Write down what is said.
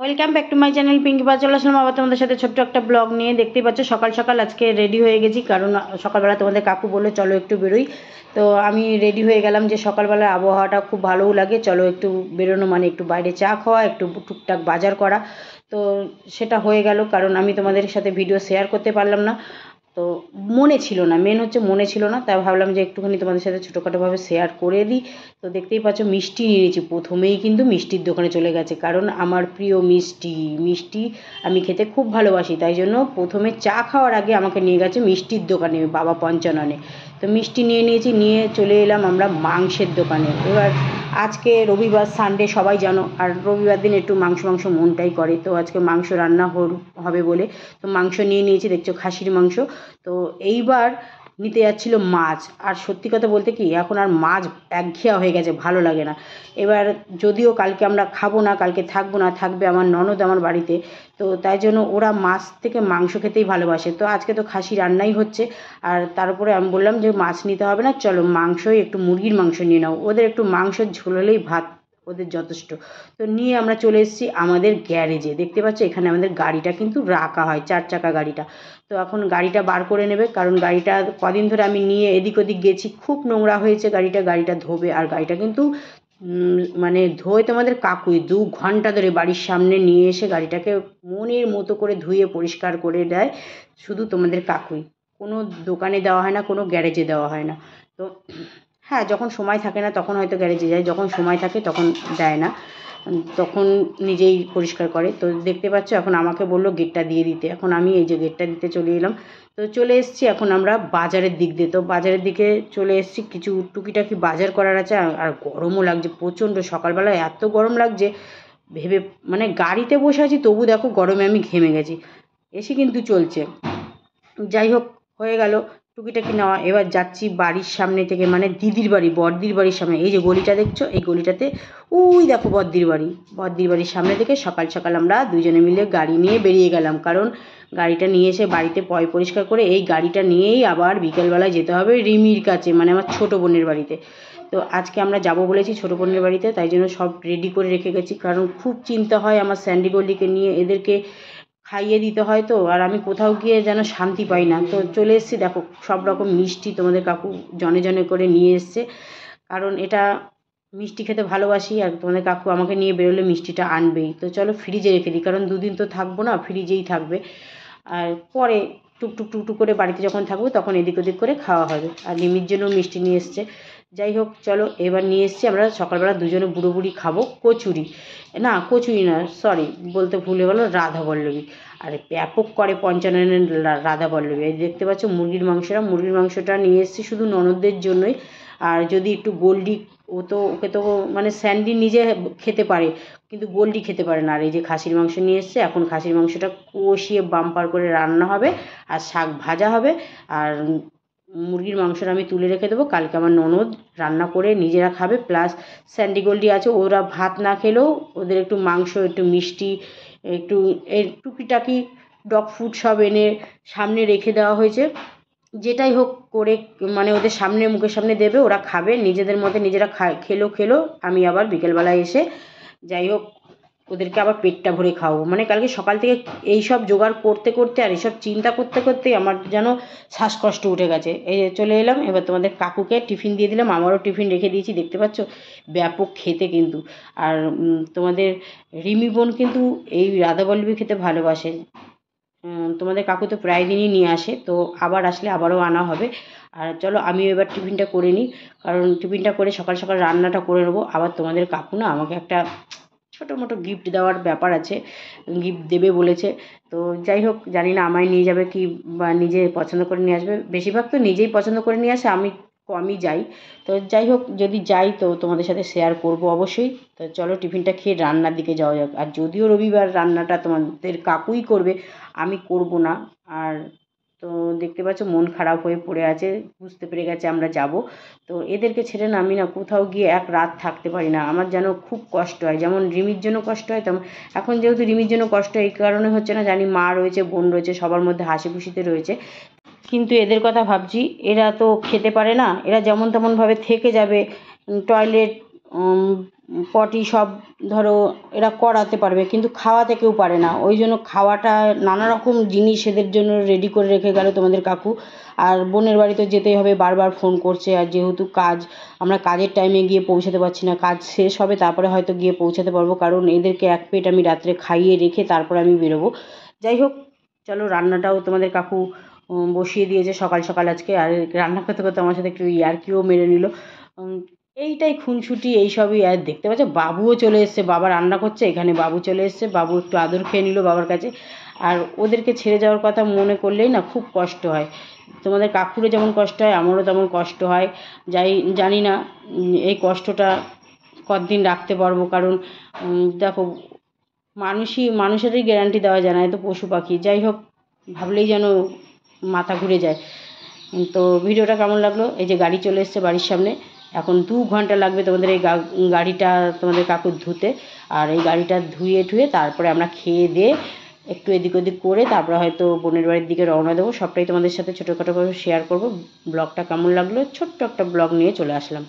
Welcome back to my channel Pinky পা চলে আসলাম আবার তোমাদের সাথে ছোট্ট একটা ব্লগ নিয়ে দেখতেই পাচ্ছ, সকাল সকাল আজকে রেডি হয়ে গেছি, কারণ সকালবেলা তোমাদের কাকু বলল, চলো একটু বেরোই। তো আমি রেডি হয়ে গেলাম যে সকালবেলার আবহাওয়াটা খুব ভালোও লাগে, চলো একটু বেরোনো মানে একটু বাইরে চা খাওয়া, একটু টুকটাক বাজার করা। তো সেটা হয়ে গেল, কারণ আমি তোমাদের সাথে ভিডিও শেয়ার করতে পারলাম না। তো মনে ছিল না মেন হচ্ছে মনে ছিল না, তাই ভাবলাম যে একটুখানি তোমাদের সাথে ছোটোখাটোভাবে শেয়ার করে দিই। তো দেখতেই পাচ্ছ মিষ্টি নিয়ে নিয়েছি, প্রথমেই কিন্তু মিষ্টির দোকানে চলে গেছে, কারণ আমার প্রিয় মিষ্টি মিষ্টি আমি খেতে খুব ভালোবাসি, তাই জন্য প্রথমে চা খাওয়ার আগে আমাকে নিয়ে গেছে মিষ্টির দোকানে, বাবা পঞ্চাননে। তো মিষ্টি নিয়ে নিয়েছি, নিয়ে চলে এলাম আমরা মাংসের দোকানে। এবার আজকে রবিবার সানডে সবাই জানো, আর রবিবার দিন একটু মাংস মাংস মনটাই করে। তো আজকে মাংস রান্না হবে বলে। তো মাংস নিয়ে নিয়েছি, দেখছ খাসির মাংস। তো এইবার নিতে যাচ্ছিল মাছ। আর সত্যি কথা বলতে কি, এখন আর মাছ একঘেয়া হয়ে গেছে, ভালো লাগে না। এবার যদিও কালকে আমরা খাব না, কালকে থাকব না, থাকবে আমার ননদ আমার বাড়িতে, তো তাই জন্য ওরা মাছ থেকে মাংস খেতেই ভালোবাসে। তো আজকে তো খাসি রান্নাই হচ্ছে, আর তারপরে আমি বললাম যে মাছ নিতে হবে না, চলো মাংসই একটু মুরগির মাংস নিয়ে নাও। ওদের একটু মাংসের ঝোল হলেই ভাত। ওদের যথেষ্ট। তো নিয়ে আমরা চলে এসেছি আমাদের গ্যারেজে দেখতে পাচ্ছ এখানে আমাদের গাড়িটা কিন্তু রাখা হয়, চার চাকা গাড়িটা। তো এখন গাড়িটা বার করে নেবে, কারণ গাড়িটা কদিন ধরে আমি নিয়ে এদিক ওদিক গেছি, খুব নোংরা হয়েছে গাড়িটা গাড়িটা ধোবে। আর গাড়িটা কিন্তু মানে ধোয় তোমাদের কাকুই, দু ঘণ্টা ধরে বাড়ির সামনে নিয়ে এসে গাড়িটাকে মনের মতো করে ধুয়ে পরিষ্কার করে দেয়, শুধু তোমাদের কাকুই। কোনো দোকানে দেওয়া হয় না, কোনো গ্যারেজে দেওয়া হয় না। তো হ্যাঁ যখন সময় থাকে না তখন হয়তো গ্যারেজে যায়, যখন সময় থাকে তখন দেয় না। তখন নিজেই পরিষ্কার করে। তো দেখতে পাচ্ছ এখন আমাকে বলল গেটটা দিয়ে দিতে। এখন আমি এই যে গেটটা দিতে চলে এলাম। তো চলে এসেছি এখন আমরা বাজারের দিক দিয়ে। তো বাজারের দিকে চলে এসেছি। কিছু টুকিটাকি বাজার করার আছে। আর গরমও লাগছে, প্রচণ্ড। সকালবেলা এত গরম লাগছে, ভেবে মানে গাড়িতে বসে আছি, তবু দেখো গরমে আমি ঘেমে গেছি। এসি কিন্তু চলছে। যাই হোক, হয়ে গেল। টুকিটাকি নেওয়া, এবার যাচ্ছি বাড়ির সামনে থেকে মানে দিদির বাড়ি, বড়দির বাড়ির সামনে। এই যে গলিটা দেখছ, এই গলিটাতে, ওই দেখো বড়দির বাড়ি। বড়দির বাড়ির সামনে থেকে সকাল সকাল আমরা দুজনে মিলে গাড়ি নিয়ে বেরিয়ে গেলাম। কারণ গাড়িটা নিয়ে এসে বাড়িতে পয় পরিষ্কার করে এই গাড়িটা নিয়েই আবার বিকেলবেলায় যেতে হবে রিমির কাছে মানে আমার ছোটো বোনের বাড়িতে। তো আজকে আমরা যাব বলেছি ছোটো বোনের বাড়িতে, তাই জন্য সব রেডি করে রেখে গেছি। কারণ খুব চিন্তা হয় আমার স্যান্ডি গল্লিকে নিয়ে, এদেরকে খাইয়ে দিতে হয় তো, আর আমি কোথাও গিয়ে যেন শান্তি পাই না। তো চলে এসেছি, দেখো, সব রকম মিষ্টি তোমাদের কাকু জনে জনে করে নিয়ে এসছে। কারণ এটা মিষ্টি খেতে ভালোবাসি, আর তোমাদের কাকু আমাকে নিয়ে বেরোলে মিষ্টিটা আনবেই। তো চলো ফ্রিজে রেখে দিই, কারণ দুদিন তো থাকব না, ফ্রিজেই থাকবে। আর পরে টুকটুক টুকটুক করে বাড়িতে যখন থাকব, তখন এদিক ওদিক করে খাওয়া হবে। আর নিমির জন্য মিষ্টি নিয়ে এসছে। যাই হোক চলো এবার নিয়ে এসছি আমরা। সকালবেলা দুজনে বুড়ো বুড়ি খাব। কচুরি। না কচুরি না সরি বলতে ভুলে গেলো রাধা বল্লভী আর ব্যাপক করে পঞ্চাননের রাধা বল্লভী এই দেখতে পাচ্ছ, মুরগির মাংসটা মুরগির মাংসটা নিয়ে এসেছি শুধু ননদদের জন্যই। আর যদি একটু গোল্ডি, ও তো, ওকে তো মানে স্যান্ডি নিজে খেতে পারে, কিন্তু গোল্ডি খেতে পারে না। আর এই যে খাসির মাংস নিয়ে এসছে, এখন খাসির মাংসটা কষিয়ে বাম্পার করে রান্না হবে, আর শাক ভাজা হবে, আর মুরগির মাংসটা আমি তুলে রেখে দেবো। কালকে আমার ননদ রান্না করে নিজেরা খাবে প্লাস স্যান্ডি গোল্ডি আছে, ওরা ভাত না খেলেও ওদের একটু মাংস, একটু মিষ্টি, একটু, এর টুকিটাকি ডগ ফুড সব এনে সামনে রেখে দেওয়া হয়েছে। যেটাই হোক করে মানে ওদের সামনে, মুখের সামনে দেবে, ওরা খাবে। নিজেদের মধ্যে নিজেরা খা, খেলো খেলো। আমি আবার বিকেলবেলায় এসে যাই হোক ওদেরকে আবার পেটটা ভরে খাওয়াবো। মানে কালকে সকাল থেকে এই সব জোগাড় করতে করতে আর এইসব চিন্তা করতে করতেই আমার যেন শ্বাসকষ্ট উঠে গেছে। এই চলে এলাম, এবার তোমাদের কাকুকে টিফিন দিয়ে দিলাম। আমারও টিফিন রেখে দিয়েছি, দেখতে পাচ্ছ? ব্যাপক খেতে কিন্তু। আর তোমাদের রিমি বোন কিন্তু এই রাধাবল্লভী খেতে ভালোবাসে। তোমাদের কাকু তো প্রায় দিনই নিয়ে আসে, তো আবার আসলে আবারও আনা হবে। আর চলো আমিও এবার টিফিনটা করে নিই, কারণ টিফিনটা করে সকাল সকাল রান্নাটা করে নেব। আবার তোমাদের কাকু না আমাকে একটা ছোটো মোটো গিফট দেওয়ার ব্যাপার আছে গিফট দেবে বলেছে। তো যাই হোক, জানি না আমায় নিয়ে যাবে কি বা নিজে পছন্দ করে নিয়ে আসবে। বেশিরভাগ তো নিজেই পছন্দ করে নিয়ে আসে, আমি কমই যাই। তো যাই হোক, যদি যাই তো তোমাদের সাথে শেয়ার করব অবশ্যই। তো চলো টিফিনটা খেয়ে রান্নার দিকে যাওয়া যাক। আর যদিও রবিবার রান্নাটা তোমাদের কাকুই করবে, আমি করব না। আর তো দেখতে পাচ্ছ মন খারাপ হয়ে পড়ে আছে, বুঝতে পেরে গেছে আমরা যাব। তো এদেরকে ছেড়ে না, আমি না কোথাও গিয়ে এক রাত থাকতে পারি না। আমার যেন খুব কষ্ট হয়, যেমন রিমির জন্য কষ্ট হয়, তেমন এখন যেহেতু রিমির জন্য কষ্ট এই কারণে হচ্ছে না জানি মা রয়েছে, বোন রয়েছে, সবার মধ্যে হাসি খুশিতে রয়েছে। কিন্তু এদের কথা ভাবছি, এরা তো খেতে পারে না, এরা যেমন তেমনভাবে থেকে যাবে টয়লেট পটি সব, ধরো, এরা করাতে পারবে, কিন্তু খাওয়াতে কেউ পারে না। ওই জন্য খাওয়াটা নানা রকম জিনিস এদের জন্য রেডি করে রেখে গেল তোমাদের কাকু। আর বোনের বাড়িতে যেতেই হবে, বারবার ফোন করছে। আর যেহেতু কাজ, আমরা কাজের টাইমে গিয়ে পৌঁছাতে পারছি না, কাজ শেষ হবে, তারপরে হয়তো গিয়ে পৌঁছাতে পারব। কারণ এদেরকে এক পেট আমি রাত্রে খাইয়ে রেখে তারপরে আমি বেরোবো। যাই হোক, চলো রান্নাটাও তোমাদের কাকু বসিয়ে দিয়েছে সকাল সকাল আজকে। আর রান্না করতে করতে আমার সাথে একটু ইয়ার্কিও মেরে নিল। এইটাই খুনসুটি, এইসবই আর দেখতে পাচ্ছ, বাবুও চলে এসছে, বাবা রান্না করছে, এখানে বাবু চলে এসছে, বাবু একটু আদর খেয়ে নিল বাবার কাছে। আর ওদেরকে ছেড়ে যাওয়ার কথা মনে করলেই না খুব কষ্ট হয়। তোমাদের কাকুরও যেমন কষ্ট হয়, আমারও তেমন কষ্ট হয়। যাই, জানি না এই কষ্টটা কতদিন রাখতে পারব, কারণ দেখো, মানুষই, মানুষেরই গ্যারান্টি দেওয়া যায় না, এ তো পশু পাখি। যাই হোক, ভাবলেই যেন মাথা ঘুরে যায়। তো, ভিডিওটা কেমন লাগল? এই যে গাড়ি চলে এসছে বাড়ির সামনে। এখন দু ঘণ্টা লাগবে তোমাদের এই গাড়িটা তোমাদের কাকুর ধুতে। আর এই গাড়িটা ধুয়ে টুয়ে তারপরে আমরা খেয়ে দিয়ে একটু এদিক ওদিক করে তারপরে হয়তো বোনের বাড়ির দিকে রওনা দেবো। সবটাই তোমাদের সাথে ছোটোখাটো করে শেয়ার করব। ব্লগটা কেমন লাগল? ছোট্ট একটা ব্লগ নিয়ে চলে আসলাম।